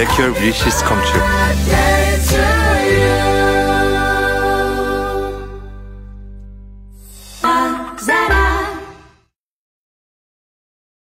make your wishes come true.